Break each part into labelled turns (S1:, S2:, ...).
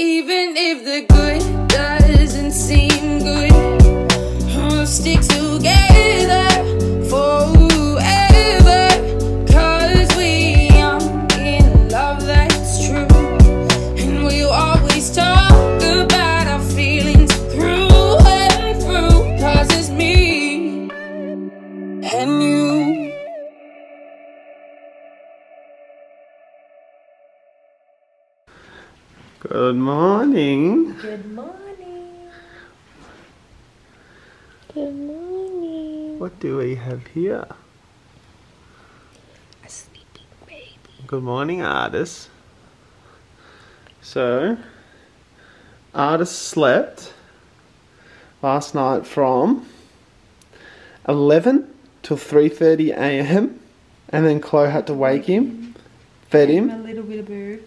S1: Even if the good Good
S2: morning.
S3: Good morning. Good morning.
S2: What do we have here?
S3: A sleeping baby.
S2: Good morning, Artis. So, Artis slept last night from 11 till 3:30 a.m. and then Chloe had to wake him, fed
S3: A
S2: him,
S3: little bit of boo.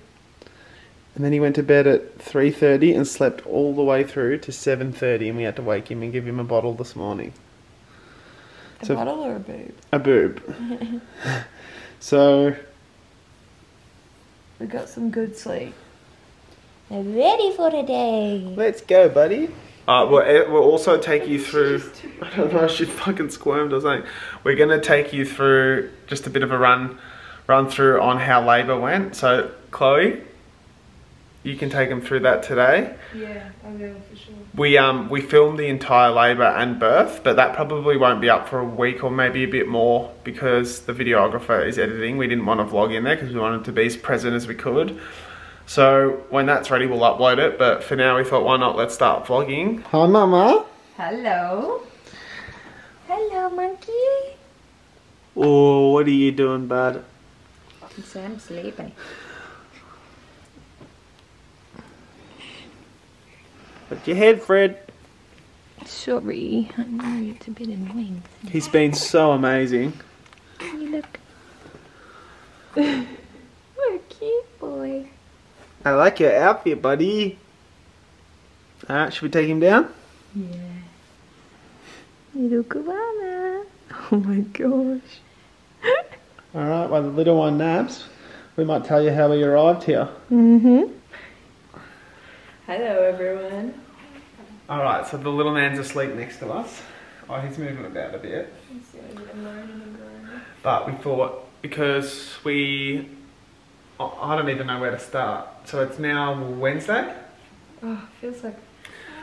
S2: And then he went to bed at 3:30 and slept all the way through to 7:30 and we had to wake him and give him a bottle this morning.
S3: A
S2: So-
S3: bottle or a boob?
S2: A boob. so,
S3: We got some good sleep. We're ready for today.
S2: Let's go, buddy. Uh, we'll, eh, we'll also take you through. I don't know. She fucking squirmed or something. We're gonna take you through just a bit of a run, run through on how labour went. So, Chloe, you can take them through that today.
S3: Yeah, I will for sure.
S2: We um we filmed the entire labour and birth, but that probably won't be up for a week or maybe a bit more because the videographer is editing. We didn't want to vlog in there because we wanted to be as present as we could. So when that's ready, we'll upload it. But for now, we thought, why not? Let's start vlogging. Hi, Mama.
S3: Hello. Hello, monkey.
S2: Oh, what are you doing, bud?
S3: I'm sleeping.
S2: Put your head, Fred.
S3: Sorry, I know it's a bit annoying.
S2: He's been so amazing.
S3: You look. what a cute boy.
S2: I like your outfit, buddy. Alright, should we take him down?
S3: Yeah. Little koala. Oh my gosh.
S2: Alright, while the little one naps, we might tell you how we arrived here.
S3: Mm-hmm. Hello, everyone.
S2: Alright, so the little man's asleep next to us. Oh, he's moving about a bit. But we thought because we, I I don't even know where to start. So it's now Wednesday.
S3: Oh, feels like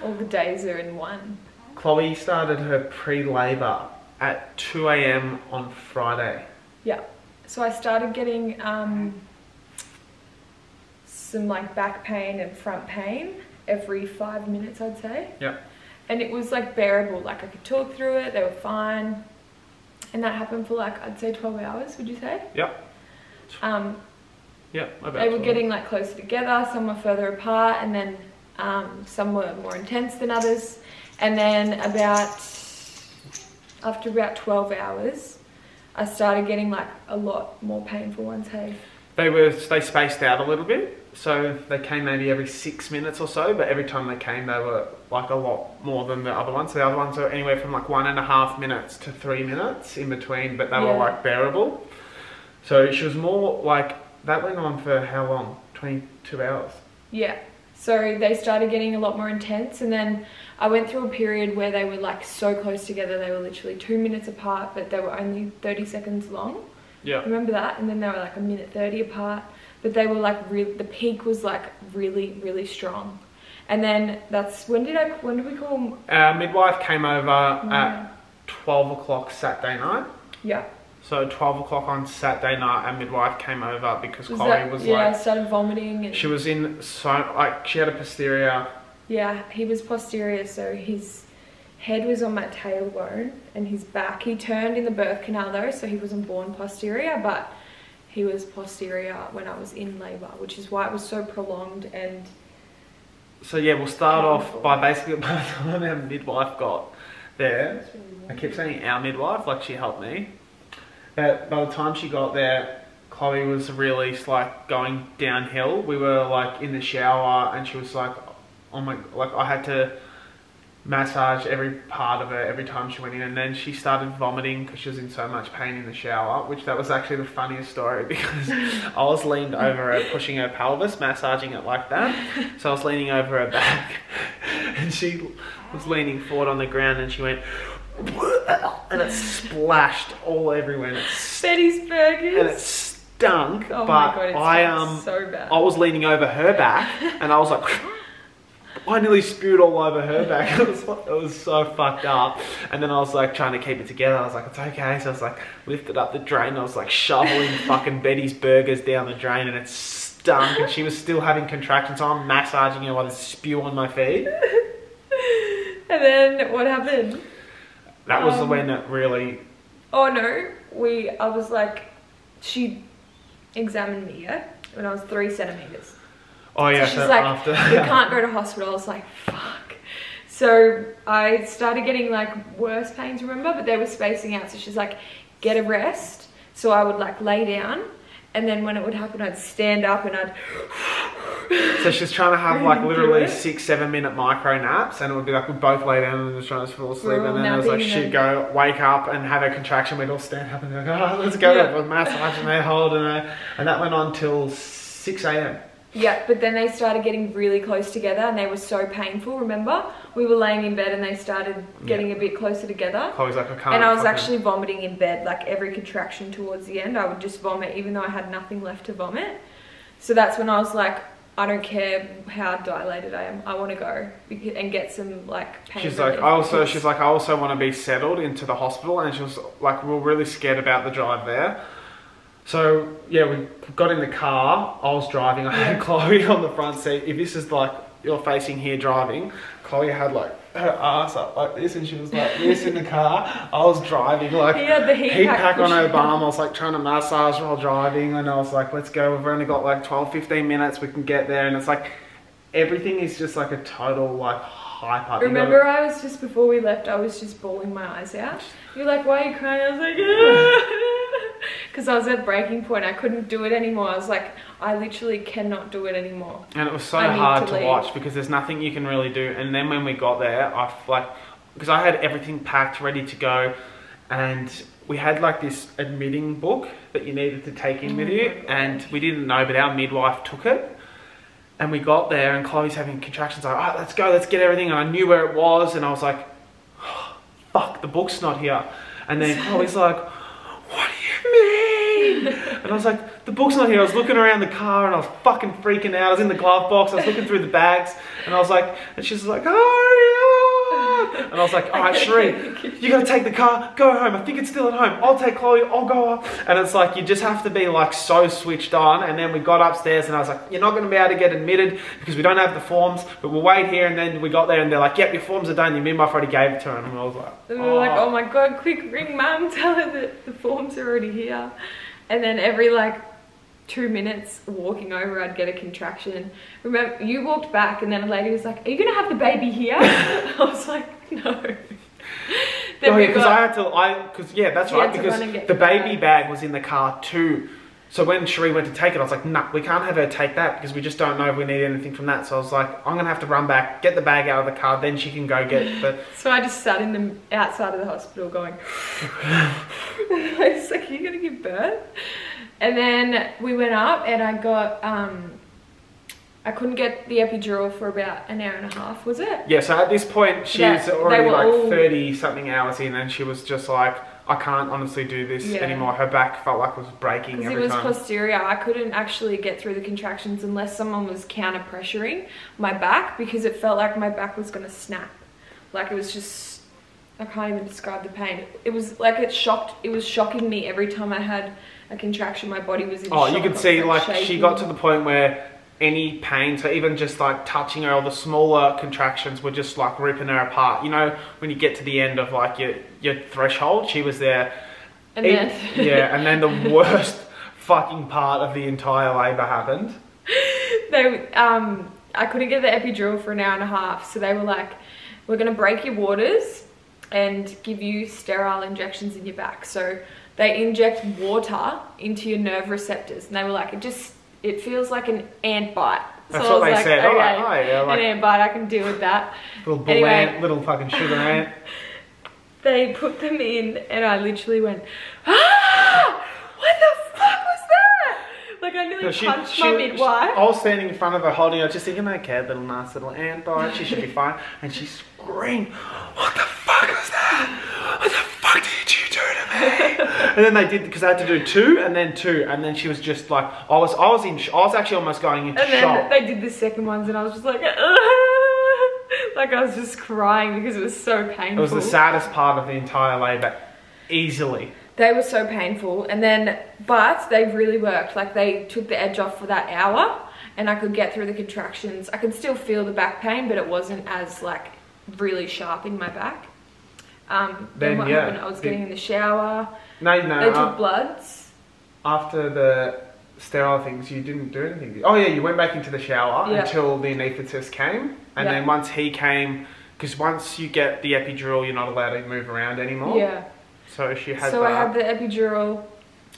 S3: all the days are in one.
S2: Chloe started her pre-labour at 2 a.m. on Friday.
S4: Yeah. So I started getting um, some like back pain and front pain every five minutes, I'd say.
S2: Yep.
S4: And it was like bearable. Like I could talk through it. They were fine. And that happened for like I'd say 12 hours. Would you say?
S2: Yep.
S4: Um,
S2: Yep. About
S4: they were
S2: 12.
S4: getting like closer together. Some were further apart, and then um, some were more intense than others. And then about after about 12 hours, I started getting like a lot more painful ones. Hey.
S2: They were they spaced out a little bit, so they came maybe every six minutes or so. But every time they came, they were like a lot more than the other ones. The other ones were anywhere from like one and a half minutes to three minutes in between, but they were like bearable. So she was more like that went on for how long? Twenty two hours.
S4: Yeah. So they started getting a lot more intense, and then I went through a period where they were like so close together. They were literally two minutes apart, but they were only 30 seconds long.
S2: Yeah.
S4: Remember that? And then they were like a minute 30 apart, but they were like really, the peak was like really, really strong. And then that's when did I, when did we call?
S2: Our midwife came over mm-hmm. at twelve o'clock Saturday night.
S4: Yeah.
S2: So twelve o'clock on Saturday night, our midwife came over because
S4: Was
S2: Chloe
S4: that,
S2: was
S4: yeah, I
S2: like
S4: started vomiting. And,
S2: she was in so like she had a posterior
S4: Yeah, he was posterior, so his head was on my tailbone and his back. He turned in the birth canal though, so he wasn't born posterior, but he was posterior when I was in labour, which is why it was so prolonged and
S2: So yeah, we'll start off by basically by the time our midwife got there. I keep saying our midwife, like she helped me. But by the time she got there, Chloe was really like going downhill. We were like in the shower, and she was like, "Oh my!" Like I had to massaged every part of her every time she went in, and then she started vomiting because she was in so much pain in the shower. Which that was actually the funniest story because I was leaned over her, pushing her pelvis, massaging it like that. So I was leaning over her back, and she was leaning forward on the ground, and she went. And it splashed all everywhere. And it
S4: Betty's burgers.
S2: and it stunk.
S4: Oh
S2: but
S4: my God, it
S2: I um
S4: so bad.
S2: I was leaning over her back, and I was like. I nearly spewed all over her back. It was, it was so fucked up. And then I was like trying to keep it together. I was like, it's okay. So I was like, lifted up the drain. I was like shoveling fucking Betty's burgers down the drain and it stunk. And she was still having contractions. So I'm massaging her while there's spew on my feet.
S4: and then what happened?
S2: That was
S4: Um,
S2: when it really.
S4: Oh no, we. I was like, she examined me yeah, when I was three centimeters.
S2: Oh yeah,
S4: so she's
S2: so
S4: like,
S2: after.
S4: we can't go to hospital. I was like, fuck. So I started getting like worse pains, remember? But they were spacing out. So she's like, get a rest. So I would like lay down, and then when it would happen, I'd stand up and I'd.
S2: So she's trying to have like literally six, seven minute micro naps, and it would be like we both lay down and just trying to fall asleep, and then it was like she'd go wake up and have a contraction, we'd all stand up and go, oh, let's go,
S4: Yeah.
S2: yeah. massaging her, holding her, and that went on till six a.m.
S4: Yeah, but then they started getting really close together, and they were so painful. Remember, we were laying in bed, and they started getting a bit closer together.
S2: Chloe's like, I can't.
S4: And I was
S2: fucking-"
S4: actually vomiting in bed, like every contraction towards the end, I would just vomit, even though I had nothing left to vomit. So that's when I was like, I don't care how dilated I am, I want to go and get some like pain.
S2: She's like, I also, she's like, I also want to be settled into the hospital, and she was like, we we're really scared about the drive there. So yeah, we got in the car. I was driving. I had Chloe on the front seat. If this is like you're facing here driving, Chloe had like her ass up like this, and she was like this in the car. I was driving like
S4: He had the heat pack
S2: on her
S4: pushing
S2: bum. I was like trying to massage while driving, and I was like, let's go. We've only got like 12, 15 minutes. We can get there, and it's like everything is just like a total like hype up. You gotta-
S4: Remember, I was just before we left, I was just bawling my eyes out. You're like, why are you crying? I was like, because I was at breaking point. I couldn't do it anymore. I was like, I literally cannot do it anymore.
S2: And it was so
S4: I
S2: hard
S4: to
S2: to, watch because there's nothing you can really do. And then when we got there, I like because I had everything packed, ready to go, and we had like this admitting book that you needed to take in oh with
S4: Oh
S2: you, and we didn't know, but our midwife took it. And we got there, and Chloe's having contractions. Like, all right, let's go, let's get everything. And I knew where it was, and I was like, fuck, the book's not here. And then Chloe's like, what do you mean? And I was like, the book's not here. I was looking around the car and I was fucking freaking out. I was in the glove box. I was looking through the bags and I was like, and she's like, oh, hurry up. And I was like, all right, Sheree, you gotta take the car, go home. I think it's still at home. I'll take Chloe, I'll go up. And it's like, you just have to be like so switched on. And then we got upstairs and I was like, you're not gonna be able to get admitted because we don't have the forms, but we'll wait here. And then we got there and they're like, yep, your forms are done. Your midwife already gave it to her. And I was like,
S4: And we were like, oh, oh my god, quick, ring mum, tell her that the forms are already here. And then every like two minutes walking over, I'd get a contraction. Remember, you walked back and then a lady was like, are you gonna have the baby here? I was like, no. then
S2: Oh yeah, because I had to. I because yeah, that's right. Because
S4: run and get
S2: the baby
S4: bag.
S2: bag was in the car too. So when Sheree went to take it, I was like, nah, we can't have her take that because we just don't know if we need anything from that. So I was like, I'm gonna have to run back, get the bag out of the car, then she can go get the.
S4: So I just sat in the outside of the hospital going, I was like, are you gonna give birth? And then we went up and I got, um, I couldn't get the epidural for about an hour and a half, was it?
S2: Yeah. So at this point, she
S4: Yeah,
S2: was already like
S4: all-
S2: thirty something hours in, and she was just like, I can't honestly do this
S4: Yeah.
S2: anymore. Her back felt like it was breaking
S4: Because it was
S2: time.
S4: posterior. I couldn't actually get through the contractions unless someone was counter pressuring my back because it felt like my back was gonna snap. Like it was just, I can't even describe the pain. It was like it shocked, it was shocking me every time I had a contraction. My body was in
S2: Oh,
S4: shock.
S2: you could see like she got to the point where any pain, so even just like touching her, or the smaller contractions were just like ripping her apart. You know, when you get to the end of like your your threshold, she was there.
S4: And
S2: E-
S4: then
S2: yeah, and then the worst fucking part of the entire labour happened.
S4: they um I couldn't get the epidural for an hour and a half, so they were like, "We're gonna break your waters and give you sterile injections in your back." So they inject water into your nerve receptors, and they were like, "It just it feels like an ant bite."
S2: That's
S4: so
S2: what
S4: I was
S2: they
S4: like,
S2: said.
S4: Okay,
S2: oh, yeah, like-
S4: an ant bite, I can deal with that.
S2: Little bull
S4: Anyway.
S2: ant, little fucking sugar ant.
S4: They put them in, and I literally went, ah! What the fuck was that? Like I nearly
S2: No, she-
S4: punched
S2: she-
S4: my midwife.
S2: I was standing in front of her holding her, just thinking, okay, little nice little ant bite, she should be fine. And she screamed, What the fuck was that? What the fuck did you do to me? And then they did because they had to do two and then two, and then she was just like, I was, I was in, I was actually almost going into
S4: And then
S2: shock.
S4: they did the second ones, and I was just like, like I was just crying because it was so painful.
S2: It was the saddest part of the entire labour, easily.
S4: They were so painful, and then but they really worked. Like they took the edge off for that hour, and I could get through the contractions. I could still feel the back pain, but it wasn't as like really sharp in my back. Um, then,
S2: Then,
S4: what
S2: yeah,
S4: happened? I was getting in the shower.
S2: No, no.
S4: They
S2: uh,
S4: took bloods.
S2: after the sterile things, you didn't do anything. Oh yeah, you went back into the shower
S4: Yeah.
S2: until the anaesthetist came, and
S4: Yeah.
S2: then once he came, because once you get the epidural, you're not allowed to move around anymore.
S4: Yeah.
S2: So she had
S4: so
S2: that.
S4: I had the epidural.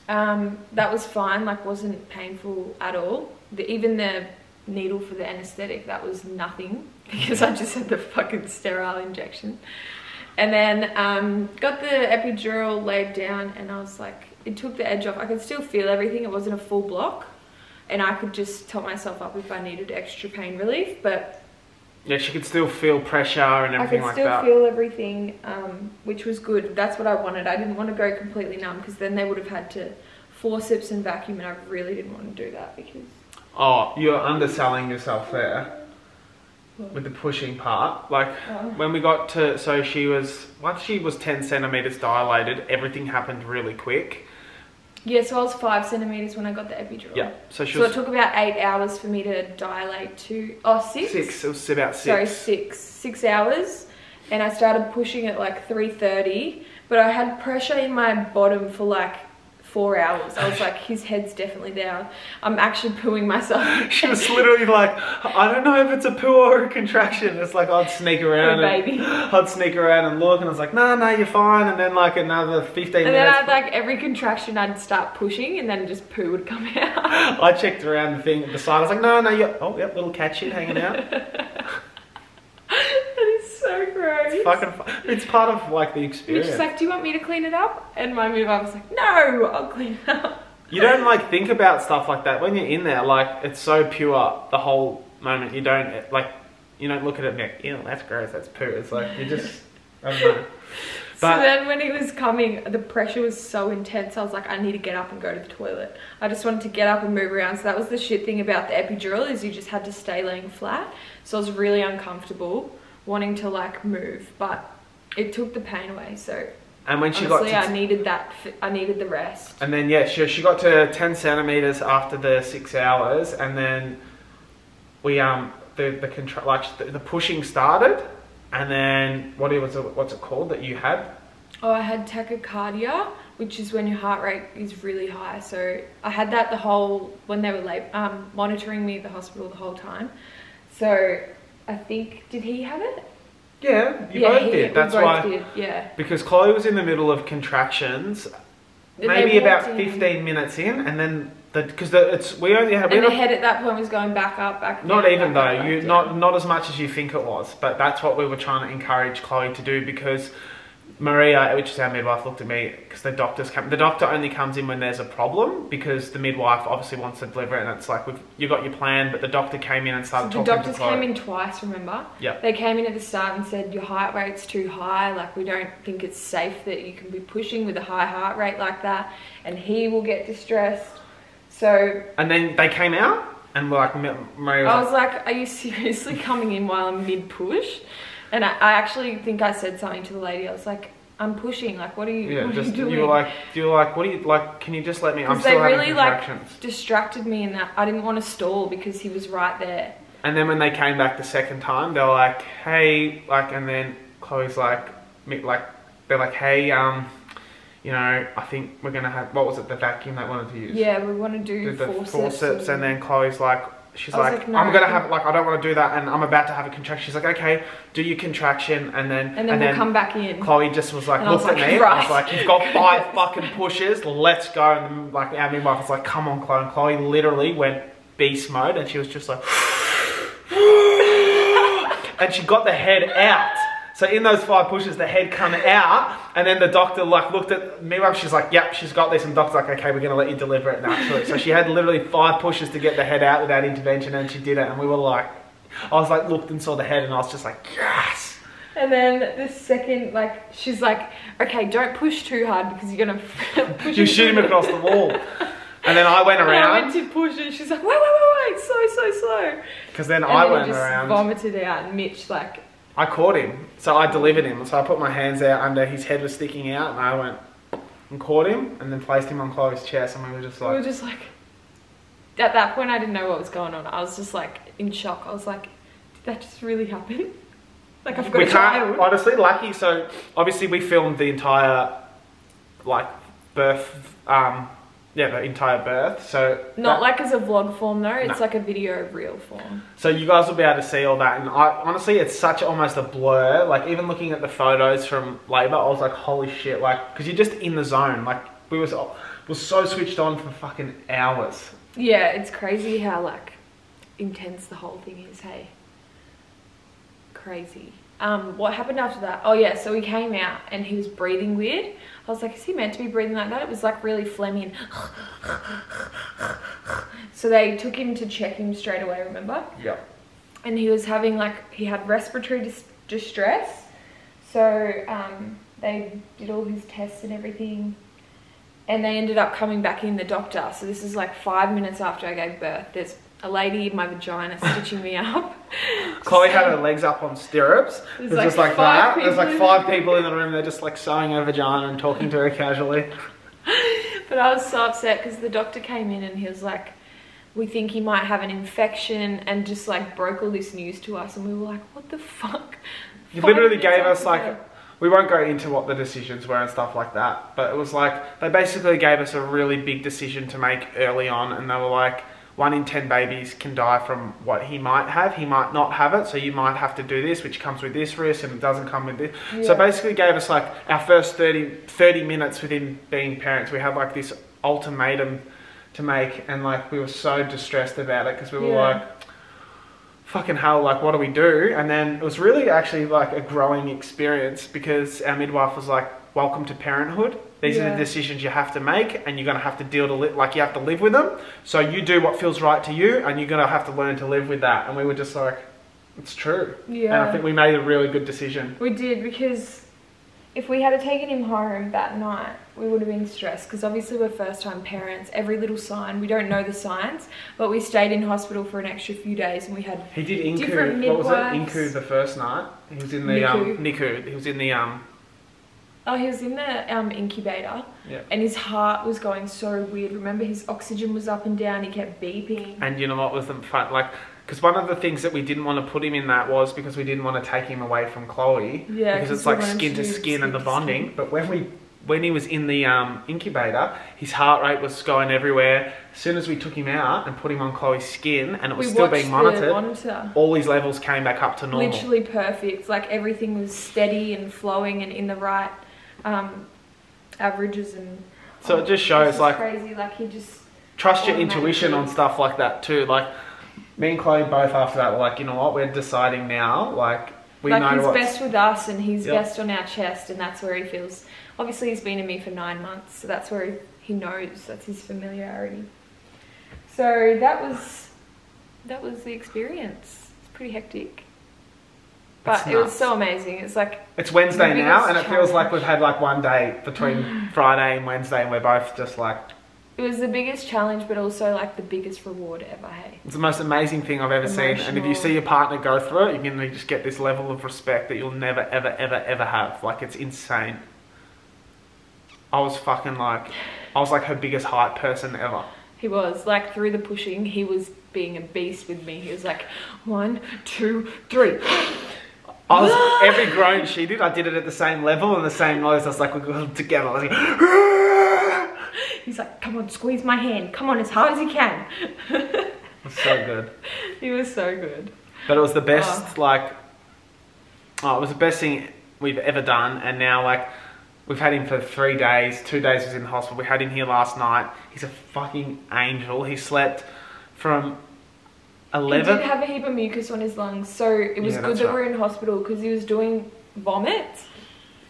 S4: Um, that was fine. Like wasn't painful at all. The, even the needle for the anesthetic that was nothing because I just had the fucking sterile injection. And then um, got the epidural laid down, and I was like, it took the edge off. I could still feel everything. It wasn't a full block, and I could just top myself up if I needed extra pain relief. But
S2: yeah, she could still feel pressure and everything like that.
S4: I could still feel everything, um, which was good. That's what I wanted. I didn't want to go completely numb because then they would have had to forceps and vacuum, and I really didn't want to do that because
S2: oh, you're underselling yourself there with the pushing part. Like
S4: Oh.
S2: when we got to, so she was once she was ten centimeters dilated, everything happened really quick.
S4: yeah. So I was five centimeters when I got the epidural.
S2: Yeah. So she
S4: So
S2: was
S4: it took about eight hours for me to dilate to oh six.
S2: six. It was about six.
S4: Sorry, six. Six hours, and I started pushing at like three thirty. But I had pressure in my bottom for like four hours. I was like, his head's definitely down. I'm actually pooing myself.
S2: She was literally like, I don't know if it's a poo or a contraction. It's like I'd sneak around,
S4: Poor
S2: and,
S4: baby.
S2: I'd sneak around and look, and I was like, no, no, you're fine. And then like another 15
S4: And then I'd like every contraction I'd start pushing and then just poo would come out.
S2: I checked around the thing at the side. I was like, no, no, you're, oh, yep, little cat shit hanging out.
S4: So gross.
S2: It's fucking, fu- it's part of like the experience.
S4: is like, do you want me to clean it up? And my midwife was like, no, I'll clean it up.
S2: you don't like think about stuff like that when you're in there. Like it's so pure the whole moment. You don't like, you don't look at it and be like, ew, that's gross, that's poo. It's like you just, I don't know.
S4: so then when he was coming, the pressure was so intense. I was like, I need to get up and go to the toilet. I just wanted to get up and move around. So that was the shit thing about the epidural is you just had to stay laying flat. So I was really uncomfortable wanting to like move, but it took the pain away. So
S2: And when she
S4: honestly,
S2: got to
S4: I needed that. I needed the rest.
S2: And then yeah, she, she got to ten centimeters after the six hours, and then we um the the control like the, the pushing started, and then what it was it, what's it called that you had?
S4: Oh, I had tachycardia, which is when your heart rate is really high. So I had that the whole when they were lab, um, monitoring me at the hospital the whole time. So I think did he have it?
S2: Yeah, you both
S4: he-
S2: did. That's
S4: both
S2: why
S4: Did. Yeah.
S2: because Chloe was in the middle of contractions,
S4: They
S2: maybe about
S4: in,
S2: fifteen minutes in, and then the because the, it's we only had we
S4: And the head at that point was going back up, back.
S2: not
S4: down,
S2: even
S4: back
S2: though
S4: up,
S2: you not not as much as you think it was, but that's what we were trying to encourage Chloe to do because Maria, which is our midwife, looked at me because the doctors come. The doctor only comes in when there's a problem because the midwife obviously wants to deliver it, and it's like we've, you got your plan, but the doctor came in and started
S4: So the doctors came in twice, remember?
S2: Yeah.
S4: They came in at the start and said your heart rate's too high. Like we don't think it's safe that you can be pushing with a high heart rate like that, and he will get distressed. So
S2: and then they came out and were like Maria was
S4: I
S2: like,
S4: was like, "Are you seriously coming in while I'm mid push?" And I, I actually think I said something to the lady. I was like, "I'm pushing. Like, what are you?
S2: yeah,
S4: what
S2: just
S4: are you doing?"
S2: you were like you were like what are you like? Can you just let me? I'm
S4: they
S2: still having
S4: really like distracted me in that I didn't want to stall because he was right there.
S2: And then when they came back the second time, they were like, "Hey," like, and then Chloe's like, like, they're like, "Hey, um, you know, I think we're gonna have what was it, the vacuum they wanted to use?
S4: Yeah, we want to do
S2: Did the
S4: forceps.
S2: forceps, and then Chloe's like, she's like,
S4: like, no.
S2: I'm gonna have like, I don't want to do that, and I'm about to have a contraction. She's like, okay, do your contraction, and then
S4: and then we'll come back in.
S2: Chloe just was like,
S4: And was
S2: at
S4: like,
S2: me, and I was like, you've got five fucking pushes, let's go. And like our midwife was like, come on, Chloe. And Chloe literally went beast mode, and she was just like, and she got the head out. So in those five pushes, the head come out, and then the doctor like looked at me. She's like, "Yep, she's got this." And the doctor's like, "Okay, we're gonna let you deliver it naturally." so she had literally five pushes to get the head out without intervention, and she did it. And we were like, I was like, looked and saw the head, and I was just like, "Yes!"
S4: And then the second, like, she's like, okay, don't push too hard because you're gonna push
S2: You shoot him across the wall. And then I went
S4: And I
S2: around
S4: went to push and she's like, wait, wait, wait, wait, slow, slow, slow.
S2: because then
S4: And
S2: I
S4: then
S2: went
S4: just
S2: around.
S4: vomited out and Mitch like,
S2: I caught him, so I delivered him. So I put my hands out under his head was sticking out, and I went and caught him, and then placed him on Chloe's chest, and we were just like.
S4: we were just like, at that point I didn't know what was going on. I was just like in shock. I was like, did that just really happen? Like I've got
S2: we
S4: a
S2: can't.
S4: child.
S2: Honestly, lucky. So obviously we filmed the entire, like, birth. Um, yeah, the entire birth. So
S4: Not
S2: that-
S4: like as a vlog form though, it's
S2: No.
S4: like a video reel form.
S2: So you guys will be able to see all that, and I honestly, it's such almost a blur. Like even looking at the photos from labour, I was like, holy shit! Like, because you're just in the zone. Like we was was so switched on for fucking hours.
S4: Yeah, it's crazy how like intense the whole thing is, hey. Crazy. Um, what happened after that? Oh yeah, so he came out and he was breathing weird. I was like, is he meant to be breathing like that? It was like really phlegmy and so they took him to check him straight away, remember?
S2: Yep.
S4: and he was having like he had respiratory dis- distress so um, they did all his tests and everything and they ended up coming back in the doctor so this is like five minutes after i gave birth there's a lady in my vagina stitching me up
S2: Chloe had her legs up on stirrups. It was
S4: like
S2: just like that. There's like
S4: people.
S2: five people in the room. They're just like sewing her vagina and talking to her casually.
S4: but i was so upset because the doctor came in and he was like we think he might have an infection and just like broke all this news to us and we were like what the fuck
S2: He literally gave us like we won't go into what the decisions were and stuff like that, but it was like they basically gave us a really big decision to make early on, and they were like, one in ten babies can die from what he might have. He might not have it, so you might have to do this, which comes with this risk, and it doesn't come with this. So basically, gave us like our first 30, 30 minutes within being parents. We had like this ultimatum to make, and like we were so distressed about it because we were
S4: Yeah.
S2: like fucking hell, like, what do we do? And then it was really actually like a growing experience because our midwife was like, welcome to parenthood. These are the decisions you have to make, and you're gonna have to deal to li- like you have to live with them. So you do what feels right to you, and you're gonna have to learn to live with that. And we were just like, it's true.
S4: Yeah.
S2: And I think we made a really good decision.
S4: We did because if we had taken him home that night, we would have been stressed because obviously we're first time parents. Every little sign, we don't know the signs, but we stayed in hospital for an extra few days and we had
S2: He did
S4: Different
S2: Inku. What was it? Inku the first night. He was in the um,
S4: NICU.
S2: NICU. He was in the um.
S4: Oh he was in the um, incubator
S2: Yeah.
S4: and his heart was going so weird. Remember his oxygen was up and down. He kept beeping.
S2: And you know what was the fun? Like, because one of the things that we didn't want to put him in that was because we didn't want to take him away from Chloe.
S4: Yeah,
S2: Because
S4: 'cause
S2: it's like skin to
S4: do
S2: skin and the bonding.
S4: skin.
S2: But when we when he was in the um, incubator, his heart rate was going everywhere. As soon as we took him out and put him on Chloe's skin, and it was
S4: we
S2: still being monitored,
S4: monitor.
S2: all his levels came back up to normal.
S4: Literally perfect. Like everything was steady and flowing and in the right um, averages and.
S2: So it just shows like
S4: crazy. Like he just
S2: trust your intuition on stuff like that too. Like me and Chloe both after that were like, you know what, we're deciding now. Like we
S4: like
S2: know
S4: he's
S2: what's
S4: best with us and he's
S2: Yep.
S4: best on our chest and that's where he feels obviously he's been in me for nine months so that's where he, he knows that's his familiarity so that was that was the experience it's pretty hectic but it was so amazing it's like
S2: It's Wednesday now, and it feels like we've had like one day between Friday and Wednesday, and we're both just like,
S4: it was the biggest challenge but also like the biggest reward ever hey
S2: it's the most amazing thing I've ever seen. And if you see your partner go through it, you can just get this level of respect that you'll never, ever, ever, ever have. Like, it's insane. I was fucking like, I was like her biggest hype person ever.
S4: he was like through the pushing he was being a beast with me he was like one two three
S2: I was every groan she did, I did it at the same level and the same noise. I was like, we're going together. I was like,
S4: he's like come on squeeze my hand come on as hard as you can
S2: it was so good.
S4: he was so good
S2: But it was the best, oh. like, oh, it was the best thing we've ever done. And now, like, we've had him for three days. Two days was in the hospital. We had him here last night. He's a fucking angel. He slept from
S4: He
S2: 11.
S4: did have a heap of mucus on his lungs, so it was
S2: Yeah,
S4: good that
S2: right.
S4: we're in hospital because he was doing vomits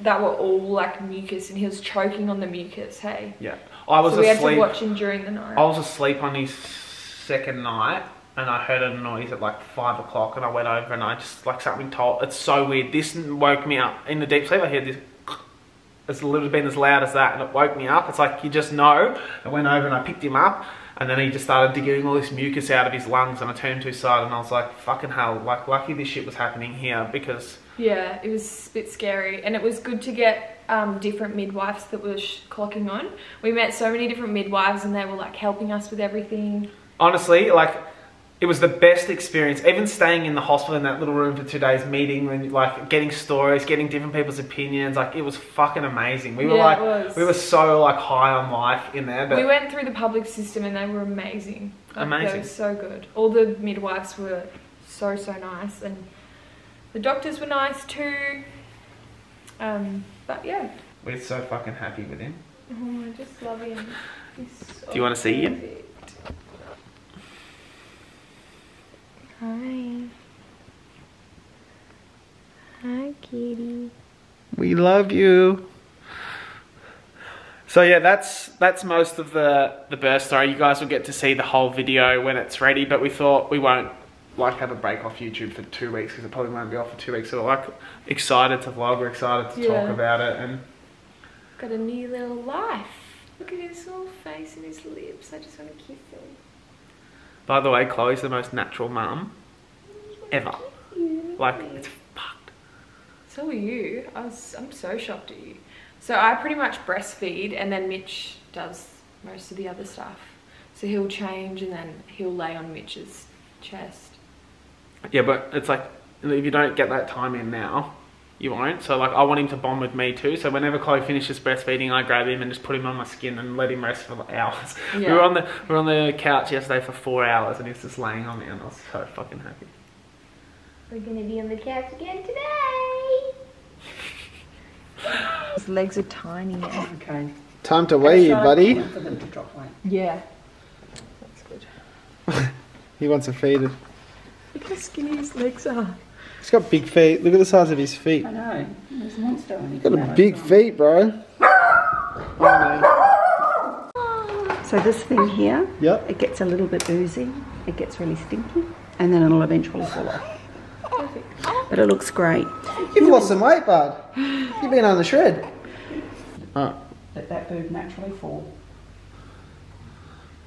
S4: that were all like mucus, and he was choking on the mucus. Hey,
S2: yeah. I was
S4: so we had to watch him during the night.
S2: I was asleep on his second night and I heard a noise at like five o'clock and I went over and I just like something told it's so weird. This woke me up in the deep sleep. I heard this it's literally been as loud as that and it woke me up. It's like you just know. I went over and I picked him up and then he just started getting all this mucus out of his lungs and I turned to his side and I was like, fucking hell, like lucky this shit was happening here because
S4: Yeah, it was a bit scary, and it was good to get um, different midwives that were sh- clocking on. We met so many different midwives, and they were like helping us with everything.
S2: honestly, like it was the best experience. Even staying in the hospital in that little room for two days, meeting and like getting stories, getting different people's opinions, like it was fucking amazing. We were
S4: Yeah,
S2: like, we were so like high on life in there. But
S4: we went through the public system, and they were amazing. Like, They
S2: Amazing.
S4: were so good. All the midwives were so so nice, and the doctors were nice too. Um, but yeah,
S2: we're so fucking happy with him.
S4: oh, I just love him. He's so
S2: Do you wanna see him?
S3: Hi. Hi, kitty.
S2: We love you. So yeah, that's that's most of the the birth story. You guys will get to see the whole video when it's ready. But we thought we won't like have a break off YouTube for two weeks because it probably won't be off for two weeks. So we're like excited to vlog. We're excited to talk about it. And
S4: Got a new little life. Look at his little face and his lips. I just want to kiss him.
S2: By the way, Chloe's the most natural mum ever. Like it's fucked.
S4: So are you. I was. I'm so shocked at you. So I pretty much breastfeed, and then Mitch does most of the other stuff. So he'll change, and then he'll lay on Mitch's chest.
S2: Yeah, but it's like if you don't get that time in now, you won't. So like I want him to bond with me too. So whenever Chloe finishes breastfeeding, I grab him and just put him on my skin and let him rest for like hours. We were on the we were on the couch yesterday for four hours and he's just laying on me and I was so fucking happy.
S3: We're gonna be on the couch again today.
S5: His legs are tiny now.
S6: Okay.
S2: Time to
S6: Wait For them to drop weight.
S5: Yeah. That's good.
S2: He wants to feed it.
S5: Look how skinny his legs are.
S2: He's got big feet. Look at the size of his feet.
S6: I know. There's a monster on
S2: Got a big feet, bro.
S6: So this thing here,
S2: Yep.
S6: it gets a little bit oozy. It gets really stinky, and then it'll eventually fall off. Perfect. But it looks great.
S2: You've lost some weight, bud. You've been on the shred. Oh,
S6: Let that bird naturally fall.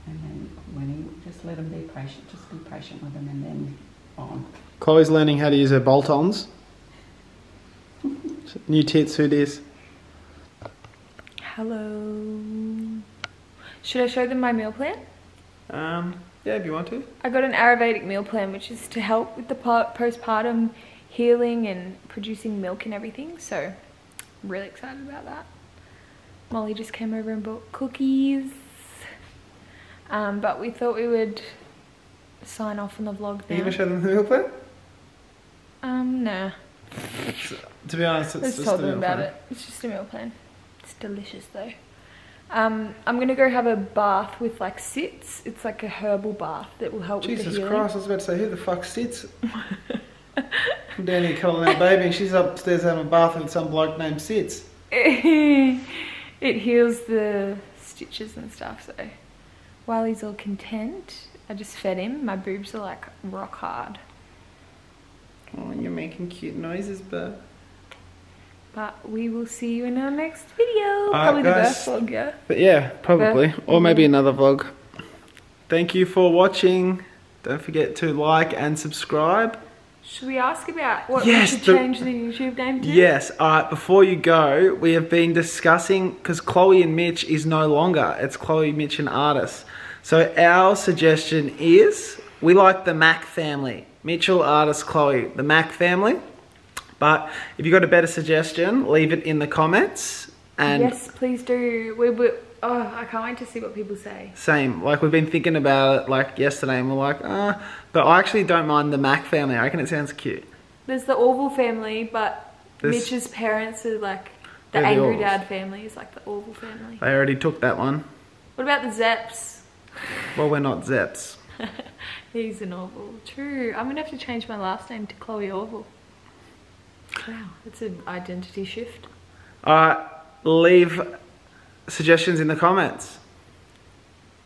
S6: And then when he just let him be patient, just be patient with him, and then on.
S2: Chloe's learning how to use her bolt-ons. New tits, who this?
S4: Hello. Should I show them my meal plan?
S2: Um, yeah, if you want to.
S4: I got an Ayurvedic meal plan, which is to help with the po- postpartum healing and producing milk and everything. So, I'm really excited about that. Molly just came over and bought cookies. Um, but we thought we would sign off on the vlog
S2: Are you
S4: now.
S2: gonna show them the meal plan?
S4: Um, nah.
S2: To be honest, it's
S4: Let's
S2: just
S4: tell
S2: a
S4: them
S2: meal
S4: about
S2: plan.
S4: it. It's just a meal plan. It's delicious though. Um, I'm gonna go have a bath with like sitz. It's like a herbal bath that will help with the
S2: Jesus
S4: healing.
S2: Christ, I was about to say, who the fuck sits? I'm down here cuddling that baby and she's upstairs having a bath with some bloke named Sits.
S4: it heals the stitches and stuff. So while he's all content, I just fed him. My boobs are like rock hard.
S2: Oh, you're making cute noises, but...
S4: But we will see you in our next video. Probably the
S2: guys.
S4: birth vlog, yeah.
S2: But yeah, probably.
S4: Birth.
S2: Or maybe another vlog. Thank you for watching. Don't forget to like and subscribe.
S4: Should we ask about what
S2: Yes,
S4: we should
S2: the-
S4: change the YouTube name to?
S2: Yes, alright, before you go, we have been discussing, because Chloe and Mitch is no longer, it's Chloe, Mitch and Artis. So our suggestion is, we like the Mac family. Mitchell, Artis, Chloe, the Mac family. But if you've got a better suggestion, leave it in the comments. And
S4: yes, please do. We, we, oh, I can't wait to see what people say.
S2: Same. Like we've been thinking about it like yesterday and we're like, ah, but I actually don't mind the Mac family. I reckon it sounds cute.
S4: There's the Orval family, but
S2: There's-
S4: Mitch's parents are like the
S2: They're the
S4: angry
S2: Orvals.
S4: dad family is like the Orval family.
S2: They already took that one.
S4: What about the Szeps?
S2: Well, we're not Szeps.
S4: He's an Orval. True. I'm gonna have to change my last name to Chloe Orval. Wow, it's an identity shift.
S2: Alright, leave suggestions in the comments.